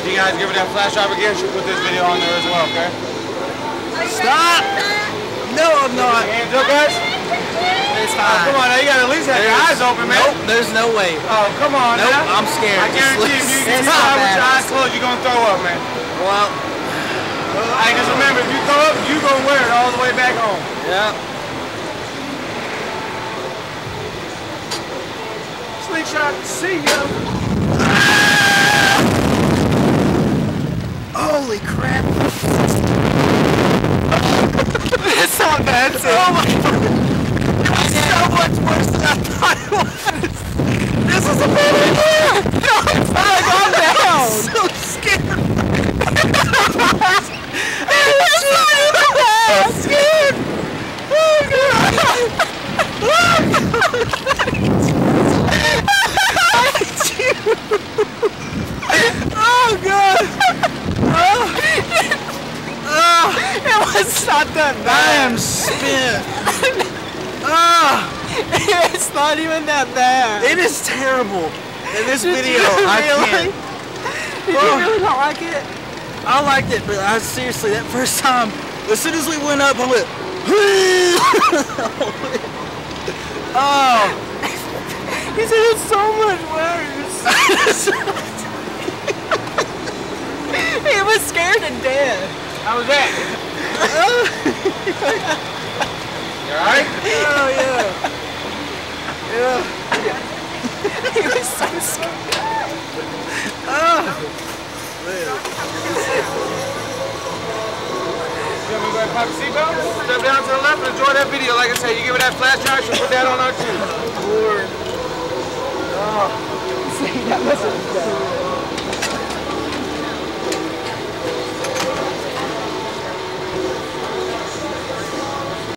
if you guys give it that flash drive again, she'll put this video on there as well, okay? Stop! No, I'm not. Hands up, guys. It's Oh, come on, now you gotta at least have your eyes open, man. Nope, there's no way. Oh, come on Nope, now. I'm scared. I guarantee if you, if you It's try with your eyes closed, you're gonna throw up, man. Well, Hey, just remember, if you throw up, you gonna wear it all the way back home. yeah. Slingshot, see ya. Holy crap. it's not bad. Oh my It's so much worse than I thought it was. This is a bad idea. No, it's not. Calm down. I'm so scared. it's not even bad. I'm scared. Oh, God. oh, God. Oh, was not that bad. I am spent. Ah, it's not even that bad. It is terrible. In this video, I can't. Did you really not like it? I liked it, but I seriously, that first time, as soon as we went up, I went. oh. He said it's so much worse. he was scared to death. How was that? you alright? Oh yeah. Yeah. he was so scared. Oh. You want me to go pop your seatbelt? Step down to the left and enjoy that video. Like I said, you give it that flash drive, she'll put that on our too. Oh. See, that wasn't